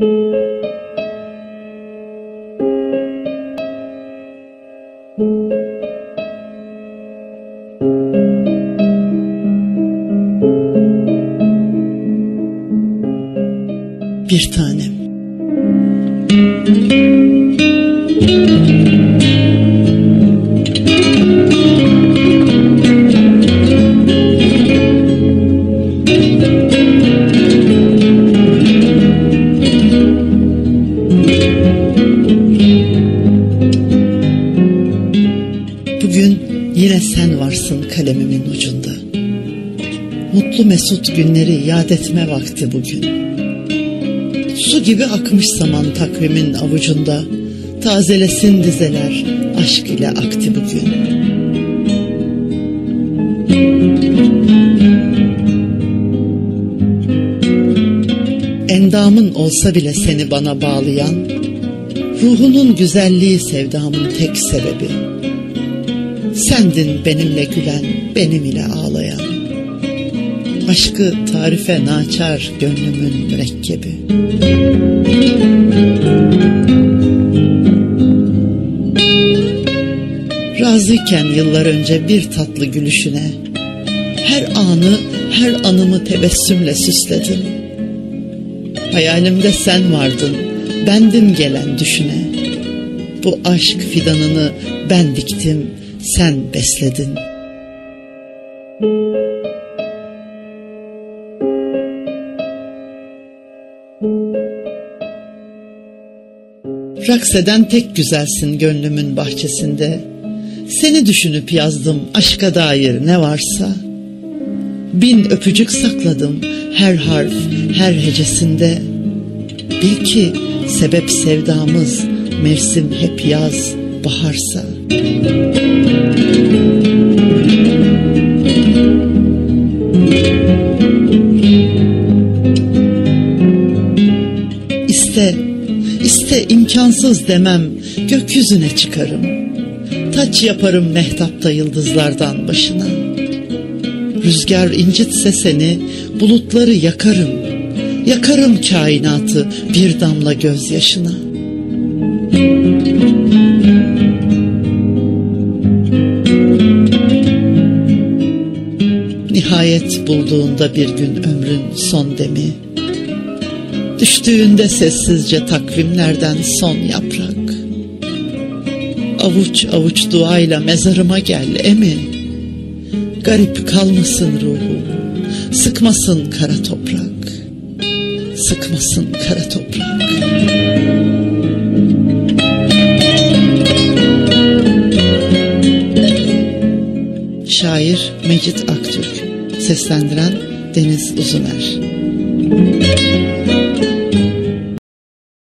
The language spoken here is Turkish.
Bir tanem. Bugün yine sen varsın kalemimin ucunda. Mutlu mesut günleri yad etme vakti bugün. Su gibi akmış zaman takvimin avucunda. Tazelesin dizeler aşk ile aktı bugün. Endamın olsa bile seni bana bağlayan, ruhunun güzelliği sevdamın tek sebebi. Sendin benimle gülen, benim ile ağlayan. Aşkı tarife naçar gönlümün mürekkebi. Razıyken yıllar önce bir tatlı gülüşüne, her anı, her anımı tebessümle süsledim. Hayalimde sen vardın, bendim gelen düşüne. Bu aşk fidanını ben diktim, sen besledin. Rakseden tek güzelsin gönlümün bahçesinde. Seni düşünüp yazdım aşka dair ne varsa. Bin öpücük sakladım her harf, her hecesinde. Bil ki sebep sevdamız mevsim hep yaz, baharsa. İste, iste imkansız demem, gökyüzüne çıkarım. Taç yaparım mehtapta yıldızlardan başına. Rüzgar incitse seni, bulutları yakarım. Yakarım kainatı bir damla gözyaşına. Nihayet bulduğunda bir gün ömrün son demi, Düştüğünde sessizce takvimlerden son yaprak. Avuç avuç duayla mezarıma gel emi. Garip kalmasın ruhum, sıkmasın kara toprak. Sıkmasın kara toprak. Şair Mecit Aktürk Seslendiren Deniz Uzuner